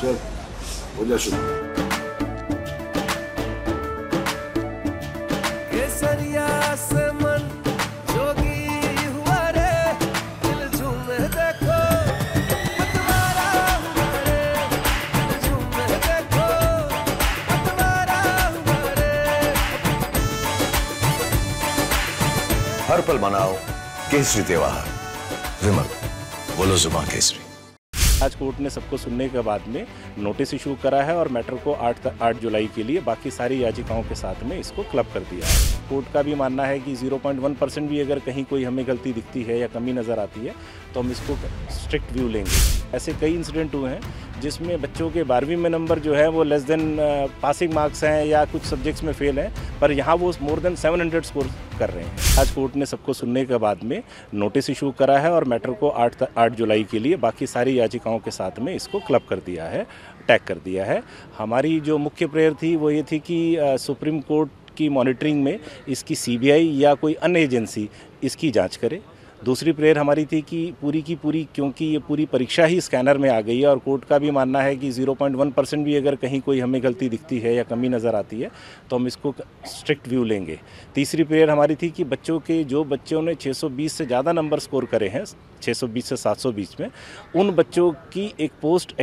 चल हो जा शुरू केसरिया से मन जोगी हुआ रे दिल झूमे देखो पतवारा हुआ रे दिल झूमे देखो पतवारा हुआ रे हर पल मनाओ केसरी त्योहार विमल बोलो जुमा केसरी आज कोर्ट ने सबको सुनने के बाद में नोटिस इशू करा है और मैटर को 8 8 जुलाई के लिए बाकी सारी याचिकाओं के साथ में इसको क्लब कर दिया है। कोर्ट का भी मानना है कि 0.1 परसेंट भी अगर कहीं कोई हमें गलती दिखती है या कमी नज़र आती है तो हम इसको स्ट्रिक्ट व्यू लेंगे। ऐसे कई इंसिडेंट हुए हैं जिसमें बच्चों के बारहवीं में नंबर जो है वो लेस देन पासिंग मार्क्स हैं या कुछ सब्जेक्ट्स में फेल हैं, पर यहाँ वो मोर देन 700 स्कोर कर रहे हैं। आज कोर्ट ने सबको सुनने के बाद में नोटिस इशू करा है और मैटर को 8 8 जुलाई के लिए बाकी सारी याचिकाओं के साथ में इसको क्लब कर दिया है टैग कर दिया है। हमारी जो मुख्य प्रेयर थी वो ये थी कि सुप्रीम कोर्ट की मॉनिटरिंग में इसकी सीबीआई या कोई अन्य एजेंसी इसकी जाँच करे। दूसरी प्रेयर हमारी थी कि पूरी की पूरी, क्योंकि ये पूरी परीक्षा ही स्कैनर में आ गई है और कोर्ट का भी मानना है कि 0.1 परसेंट भी अगर कहीं कोई हमें गलती दिखती है या कमी नज़र आती है तो हम इसको स्ट्रिक्ट व्यू लेंगे। तीसरी प्रेयर हमारी थी कि बच्चों के, जो बच्चों ने 620 से ज़्यादा नंबर स्कोर करे हैं 620 से 720 में, उन बच्चों की एक पोस्ट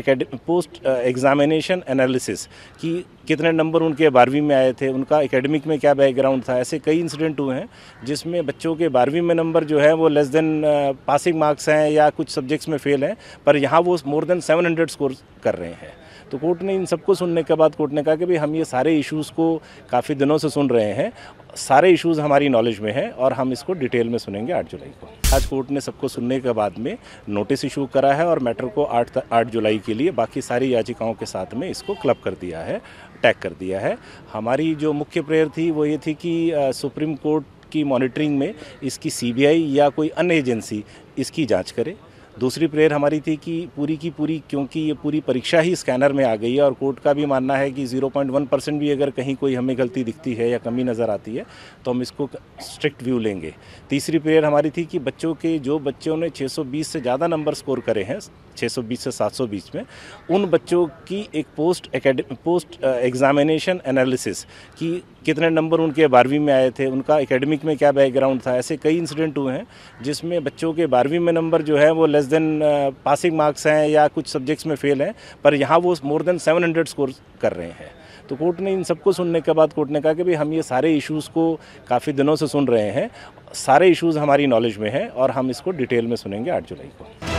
पोस्ट एग्जामिनेशन एनालिसिस कि कितने नंबर उनके बारहवीं में आए थे, उनका एकेडमिक में क्या बैकग्राउंड था, ऐसे कई इंसिडेंट हुए हैं, जिसमें बच्चों के बारहवीं में नंबर जो है वो लेस देन पासिंग मार्क्स हैं या कुछ सब्जेक्ट्स में फेल हैं, पर यहाँ वो मोर देन 700 स्कोर कर रहे हैं। तो कोर्ट ने इन सबको सुनने के बाद, कोर्ट ने कहा कि भाई हम ये सारे इश्यूज़ को काफ़ी दिनों से सुन रहे हैं सारे इश्यूज़ हमारी नॉलेज में हैं और हम इसको डिटेल में सुनेंगे आठ जुलाई को। आज कोर्ट ने सबको सुनने के बाद में नोटिस इशू करा है और मैटर को आठ आठ जुलाई के लिए बाकी सारी याचिकाओं के साथ में इसको क्लब कर दिया है टैग कर दिया है। हमारी जो मुख्य प्रेयर थी वो ये थी कि सुप्रीम कोर्ट की मॉनिटरिंग में इसकी सीबीआई या कोई अन्य एजेंसी इसकी जाँच करे। दूसरी प्रेयर हमारी थी कि पूरी की पूरी, क्योंकि ये पूरी परीक्षा ही स्कैनर में आ गई है और कोर्ट का भी मानना है कि 0.1 परसेंट भी अगर कहीं कोई हमें गलती दिखती है या कमी नज़र आती है तो हम इसको स्ट्रिक्ट व्यू लेंगे। तीसरी प्रेयर हमारी थी कि बच्चों के, जो बच्चों ने 620 से ज़्यादा नंबर स्कोर करे हैं 620 से 720 में, उन बच्चों की एक पोस्ट पोस्ट एग्जामिनेशन एनालिसिस कि कितने नंबर उनके बारहवीं में आए थे, उनका एकेडमिक में क्या बैकग्राउंड था, ऐसे कई इंसिडेंट हुए हैं, जिसमें बच्चों के बारहवीं में नंबर जो है वो लेस देन पासिंग मार्क्स हैं या कुछ सब्जेक्ट्स में फेल हैं, पर यहाँ वो मोर देन 700 स्कोर कर रहे हैं। तो कोर्ट ने इन सबको सुनने के बाद कोर्ट ने कहा कि भाई हम ये सारे इश्यूज़ को काफ़ी दिनों से सुन रहे हैं, सारे इश्यूज़ हमारी नॉलेज में हैं और हम इसको डिटेल में सुनेंगे आठ जुलाई को।